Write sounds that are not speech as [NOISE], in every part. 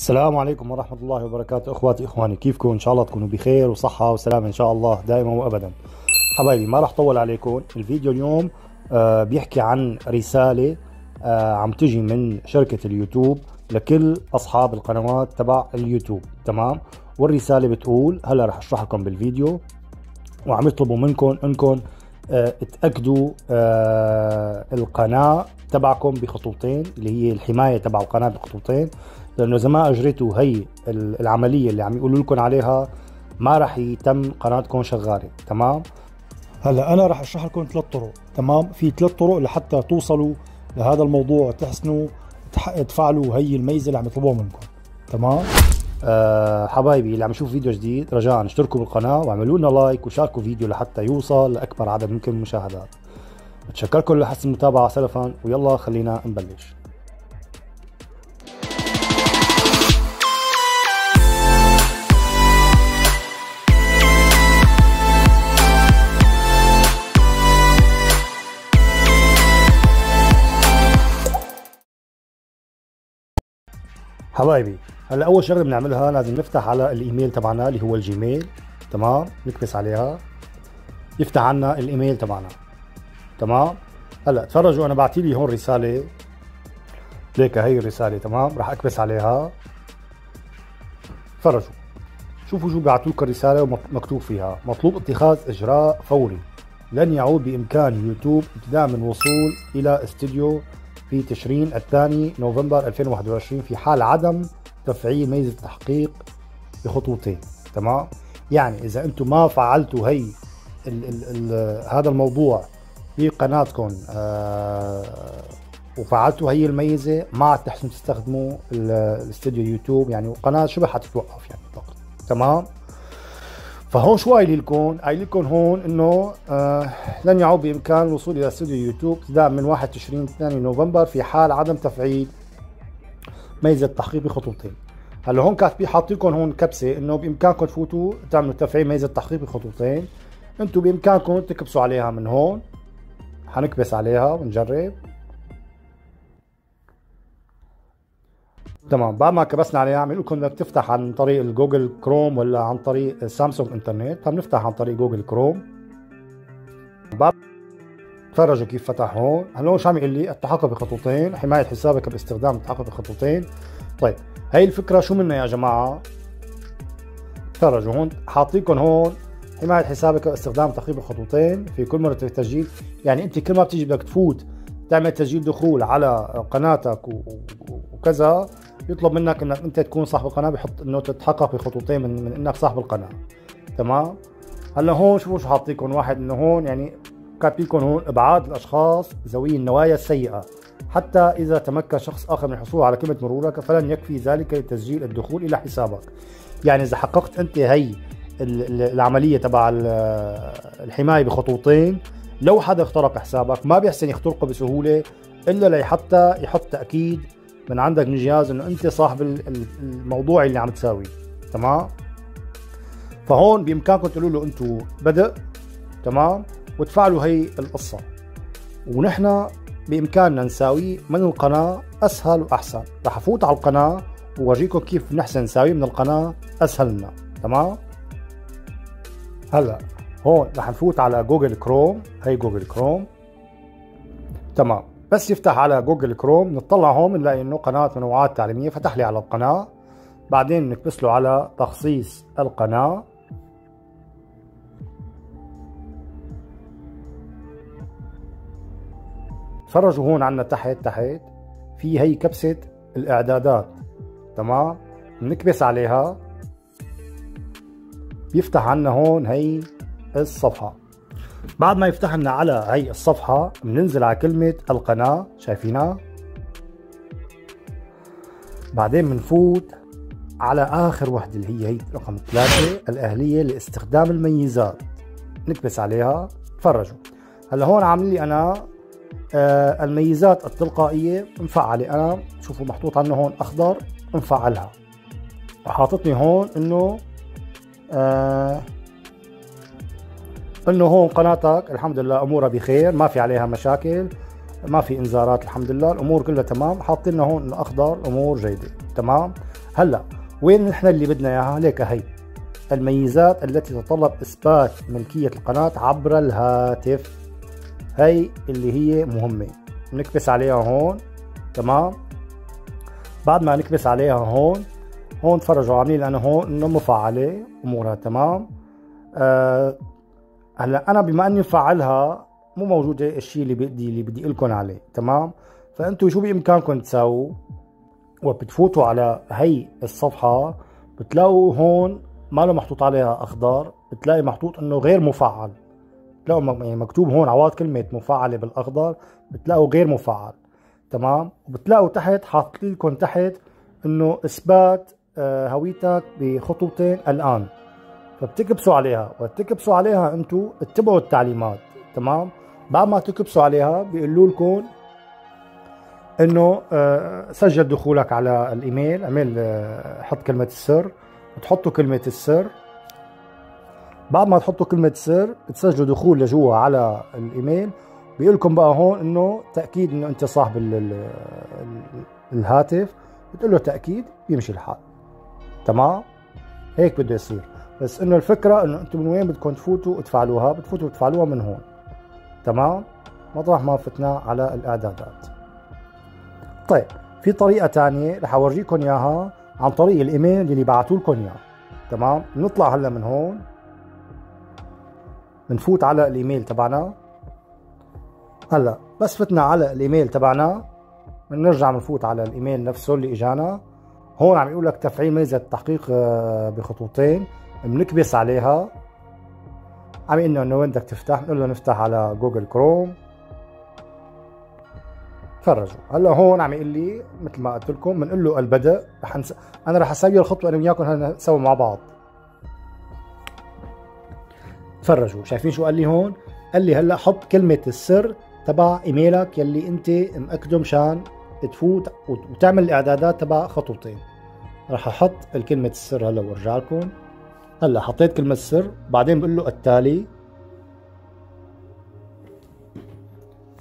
السلام عليكم ورحمة الله وبركاته. أخواتي إخواني كيفكم؟ إن شاء الله تكونوا بخير وصحة وسلامة إن شاء الله دائما وابدا. حبايبي ما راح طول عليكم. الفيديو اليوم آه بيحكي عن رسالة آه عم تجي من شركة اليوتيوب لكل أصحاب القنوات تبع اليوتيوب. تمام؟ والرسالة بتقول هلأ راح اشرح لكم بالفيديو وعم يطلبوا منكم إنكم آه تأكدوا آه القناة تبعكم بخطوتين اللي هي الحماية تبع القناة بخطوتين. لأنه إذا ما أجريتوا هي العملية اللي عم يقولوا لكم عليها ما راح يتم قناتكم شغالة. تمام؟ هلا أنا راح أشرح لكم ثلاث طرق. تمام؟ في ثلاث طرق لحتى توصلوا لهذا الموضوع تحسنوا تفعلوا هي الميزة اللي عم يطلبوها منكم. تمام؟ أه حبايبي اللي عم يشوف فيديو جديد رجاء اشتركوا بالقناة واعملوا لنا لايك وشاركوا فيديو لحتى يوصل لأكبر عدد ممكن من المشاهدات. بتشكركم لحسن المتابعة سلفا ويلا خلينا نبلش. حبايبي هلا أول شغلة بنعملها لازم نفتح على الإيميل تبعنا اللي هو الجيميل تمام؟ نكبس عليها. يفتح عنا الإيميل تبعنا تمام؟ هلا تفرجوا أنا بعتوا لي هون رسالة. ليك هي الرسالة تمام؟ راح أكبس عليها. تفرجوا. شوفوا شو بيعطوا لكم الرسالة ومكتوب فيها. مطلوب اتخاذ إجراء فوري. لن يعود بإمكان يوتيوب ابتداء من وصول إلى استديو في تشرين الثاني نوفمبر 2021 في حال عدم تفعيل ميزة التحقيق بخطوتين تمام؟ يعني إذا أنتم ما فعلتوا هي ال ال ال هذا الموضوع في قناتكم آه وفعلتوا هي الميزة ما عاد تحسنوا تستخدموا الاستوديو اليوتيوب يعني القناة شبه حتتوقف يعني فقط تمام؟ فهون شو قايل لكم؟ قايل لكم هون إنه آه لن يعود بإمكان الوصول إلى استوديو يوتيوب ابتداء من 1 تشرين 2 نوفمبر في حال عدم تفعيل ميزة التحقق بخطوتين. هلأ هون كاتبين حاطين لكم هون كبسة إنه بإمكانكم تفوتوا تعملوا تفعيل ميزة التحقق بخطوتين. أنتم بإمكانكم تكبسوا عليها من هون حنكبس عليها ونجرب تمام. بعد ما كبسنا عليها عم لكم بدك تفتح عن طريق الجوجل كروم ولا عن طريق سامسونج انترنت فبنفتح عن طريق جوجل كروم بعد تفرجوا كيف فتح هون. هلا شو عم يقول لي؟ التحقق بخطوتين حماية حسابك باستخدام التحقق بخطوتين. طيب هي الفكرة شو منها يا جماعة؟ تفرجوا هون. حاطيكم هون حماية حسابك باستخدام تحقيق بخطوتين. في كل مرة تسجيل يعني انت كل ما بتيجي بدك تفوت تعمل تسجيل دخول على قناتك وكذا يطلب منك إنك أنت تكون صاحب القناة بحط إنه تتحقق بخطوتين من, من إنك صاحب القناة. تمام؟ هلأ هون شوفوا شو حاطيكم. واحد إنه هون يعني كاتب لكم هون إبعاد الأشخاص ذوي النوايا السيئة. حتى إذا تمكن شخص آخر من الحصول على كلمه مرورك فلن يكفي ذلك لتسجيل الدخول إلى حسابك. يعني إذا حققت أنت هي العملية تبع الحماية بخطوتين لو حدا اخترق حسابك ما بيحسن يخترقه بسهولة إلا لحتى يحط تأكيد من عندك من الجهاز إنه أنت صاحب الموضوع اللي عم تساويه. تمام؟ فهون بإمكانكم تقولوا له أنتم بدء. تمام؟ وتفعلوا هي القصة. ونحن بإمكاننا نساويه من القناة أسهل وأحسن. رح أفوت على القناة وورجيكم كيف نحسن نساويه من القناة اسهل لنا تمام؟ هلأ هون رح نفوت على جوجل كروم هي جوجل كروم تمام. بس يفتح على جوجل كروم نطلع هون بنلاقي إنه قناة منوعات تعليمية فتح لي على القناة. بعدين نكبس له على تخصيص القناة. تفرجوا هون عنا تحت تحت. في هي كبسة الإعدادات. تمام؟ بنكبس عليها. بيفتح عنا هون هي الصفحة. بعد ما يفتح لنا على هي الصفحة بننزل على كلمة القناة شايفينها؟ بعدين بنفوت على آخر وحدة اللي هي هي رقم ثلاثة الأهلية لاستخدام الميزات. نكبس عليها تفرجوا. هلا هون عامل لي أنا آه الميزات التلقائية مفعلة أنا. شوفوا محطوط عنه هون أخضر مفعلها. وحاططني هون إنه آه انه هون قناتك الحمد لله امورها بخير ما في عليها مشاكل ما في انذارات الحمد لله الأمور كلها تمام حاطين هون الاخضر أمور جيدة تمام؟ هلأ وين نحن اللي بدنا إياها؟ ليك هي. الميزات التي تتطلب إثبات ملكية القناة عبر الهاتف هي اللي هي مهمة. نكبس عليها هون تمام؟ بعد ما نكبس عليها هون هون تفرجوا عاملين أنا هون إنه مفعلة أمورها تمام؟ آه هلا أنا بما إني مفعلها مو موجوده الشيء اللي بدي اللي بدي لكم عليه تمام؟ فانتم شو بامكانكم تسووا وبتفوتوا على هي الصفحة بتلاقوا هون ما له محطوط عليها أخضر بتلاقي محطوط إنه غير مفعل. بتلاقوا يعني مكتوب هون عوض كلمة مفعله بالأخضر بتلاقوا غير مفعل تمام؟ وبتلاقوا تحت حاط لكم تحت إنه إثبات آه، هويتك بخطوتين الآن. فبتكبسوا عليها. وتكبسوا عليها أنتم اتبعوا التعليمات. تمام؟ بعد ما تكبسوا عليها بيقولوا لكم إنه آه، سجل دخولك على الإيميل. اعمل آه، حط كلمة السر. بتحطوا كلمة السر. بعد ما تحطوا كلمة السر بتسجلوا دخول لجوا على الإيميل. بيقول لكم بقى هون إنه تأكيد إنه أنت صاحب الهاتف. بتقول له تأكيد بيمشي الحال. تمام؟ هيك بده يصير. بس إنه الفكرة إنه أنتم من وين بدكم تفوتوا وتفعلوها؟ بتفوتوا وتفعلوها من هون. تمام؟ مطرح ما فتنا على الإعدادات. طيب في طريقة ثانية رح أورجيكم إياها عن طريق الإيميل اللي بعثوا لكم إياه. تمام؟ نطلع هلأ من هون. بنفوت على الإيميل تبعنا. هلأ بس فتنا على الإيميل تبعنا. بنرجع بنفوت على الإيميل نفسه اللي إجانا. هون عم يقول لك تفعيل ميزة التحقيق آه، بخطوتين. بنكبس عليها. عم يقول إنه وين بدك تفتح؟ بنقول له نفتح على جوجل كروم. تفرجوا. هلأ هون عم يقول لي مثل ما قلت لكم بنقول له البدء رح نس... أنا رح أسوي الخطوة أنا وياكم هلا سوا مع بعض. تفرجوا. شايفين شو قال لي هون؟ قال لي هلأ حط كلمة السر تبع إيميلك يلي أنت مأكدة مشان تفوت وتعمل الإعدادات تبع خطوتين. راح أحط الكلمة السر هلأ وأرجع لكم. هلا حطيت كلمة السر بعدين بقول له التالي.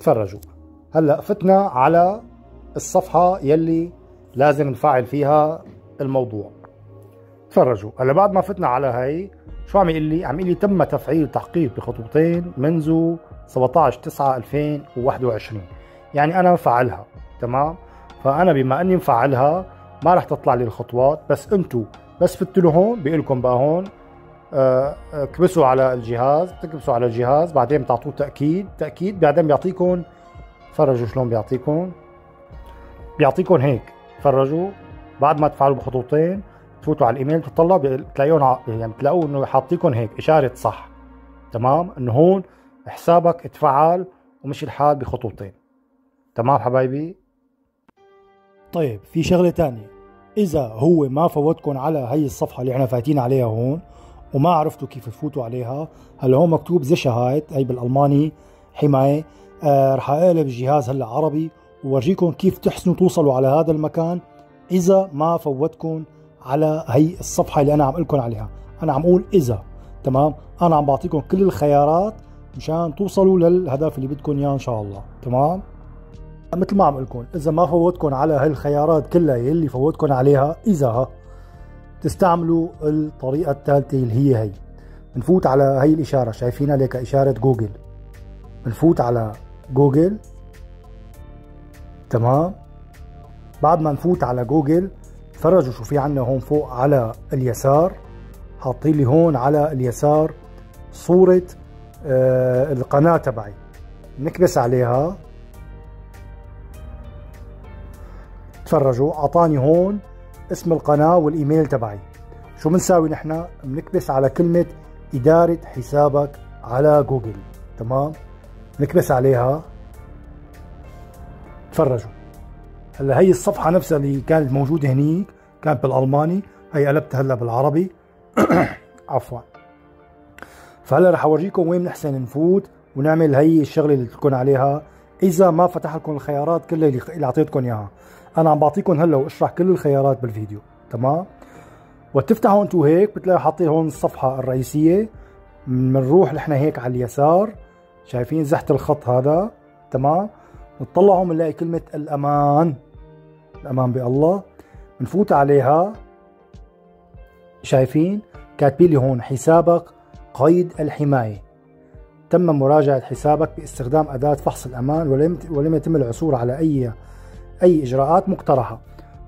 تفرجوا. هلا فتنا على الصفحة يلي لازم نفعل فيها الموضوع. تفرجوا. هلا بعد ما فتنا على هي شو عم يقول لي؟ عم يقول لي تم تفعيل تحقيق بخطوتين منذ 17 9 2021 يعني أنا مفعلها تمام؟ فأنا بما إني مفعلها ما راح تطلع لي الخطوات بس أنتم بس فتوا هون بيقول لكم بقى هون آه، آه، كبسوا على الجهاز بتكبسوا على الجهاز بعدين بتعطوه تأكيد تأكيد بعدين بيعطيكم فرجوا شلون بيعطيكم؟ بيعطيكم هيك فرجوا بعد ما تفعلوا بخطوتين تفوتوا على الإيميل تطلعوا بتلاقيهم يعني بتلاقوه إنه حاطيكم هيك إشارة صح تمام؟ إنه هون حسابك اتفعل ومشي الحال بخطوتين تمام حبايبي؟ طيب في شغلة تانية. إذا هو ما فوتكم على هي الصفحة اللي إحنا فايتين عليها هون وما عرفتوا كيف تفوتوا عليها هلا هون مكتوب زيشهايت هي بالألماني حماية. آه رح أقلب الجهاز هلا عربي وورجيكم كيف تحسنوا توصلوا على هذا المكان إذا ما فوتكم على هي الصفحة اللي أنا عم لكم عليها. أنا عم أقول إذا تمام؟ أنا عم بعطيكم كل الخيارات مشان توصلوا للهدف اللي بدكم إياه إن شاء الله تمام؟ مثل ما عم لكم إذا ما فوتكم على هاي الخيارات كلها يلي فوتكم عليها إذا تستعملوا الطريقة الثالثة اللي هي هي. بنفوت على هي الإشارة شايفينها لك اشاره جوجل. بنفوت على جوجل تمام؟ بعد ما نفوت على جوجل تفرجوا شو في عنا هون فوق على اليسار. حاطين لي هون على اليسار صورة آه القناة تبعي. نكبس عليها. تفرجوا أعطاني هون اسم القناة والإيميل تبعي. شو بنساوي نحن؟ بنكبس على كلمة إدارة حسابك على جوجل. تمام؟ نكبس عليها. تفرجوا. هلا هي الصفحة نفسها اللي كانت موجودة هنيك كانت بالألماني هي قلبتها هلا بالعربي. [COUGHS] عفوا. فهلا رح أورجيكم وين بنحسن نفوت ونعمل هي الشغلة اللي تكون عليها. إذا ما فتح لكم الخيارات كلها اللي اعطيتكم إياها. أنا عم بعطيكم هلا واشرح كل الخيارات بالفيديو تمام؟ وتفتحوا انتو هيك بتلاقوا حاطين هون الصفحة الرئيسية بنروح نحن هيك على اليسار شايفين زحت الخط هذا تمام؟ نطلعوا بنلاقي كلمة الأمان الأمان بالله بنفوت عليها شايفين؟ كاتبين لي هون حسابك قيد الحماية تم مراجعة حسابك باستخدام أداة فحص الأمان ولم ولم يتم العثور على أي أي إجراءات مقترحة.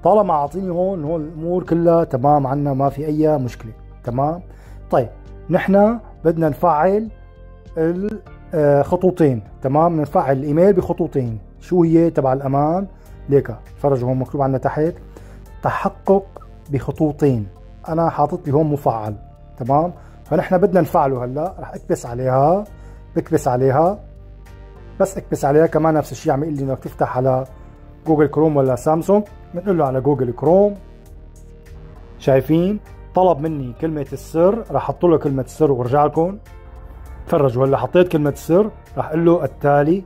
طالما أعطيني هون هون الأمور كلها تمام عنا ما في أي مشكلة. تمام؟ طيب نحن بدنا نفعل الخطوتين تمام؟ نفعل الإيميل بخطوتين شو هي؟ تبع الأمان. ليك فرجوا هون مكتوب عندنا تحت. تحقق بخطوتين أنا حاطط لي هون مفعل. تمام؟ فنحن بدنا نفعله هلأ. رح أكبس عليها. بكبس عليها. بس أكبس عليها كمان نفس الشيء. عم يقول لي إنك تفتح على جوجل كروم ولا سامسونج؟ بنقول له على جوجل كروم. شايفين؟ طلب مني كلمة السر راح أحط له كلمة السر وأرجع لكم. تفرجوا هلأ حطيت كلمة السر راح أقول له التالي.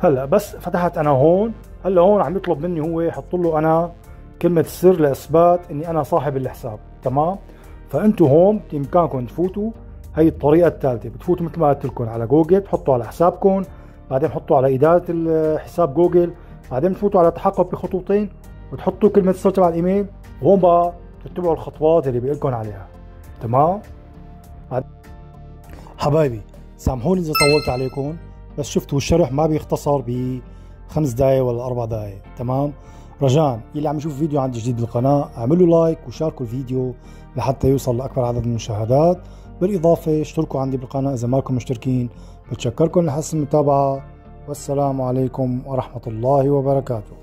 هلأ بس فتحت أنا هون. هلأ هون عم يطلب مني هو يحط له أنا كلمة السر لإثبات إني أنا صاحب الحساب. تمام؟ فانتم هون بإمكانكم تفوتوا هي الطريقة الثالثة بتفوتوا مثل ما قلت لكم على جوجل بتحطوا على حسابكم. بعدين حطوا على إدارة حساب جوجل بعدين بتفوتوا على تحقق بخطوتين وتحطوا كلمة السر تبع الإيميل وهون بقى تتبعوا الخطوات اللي بيقول لكم عليها. تمام؟ حبايبي سامحوني إذا طولت عليكم بس شفتوا الشرح ما بيختصر بخمس دقايق ولا أربع دقايق. تمام؟ رجاء يلي عم يشوف فيديو عندي جديد بالقناة اعملوا like وشاركوا الفيديو لحتى يوصل لأكبر عدد من المشاهدات. بالإضافة اشتركوا عندي بالقناة إذا مالكم مشتركين بتشكركم لحسن المتابعة والسلام عليكم ورحمة الله وبركاته.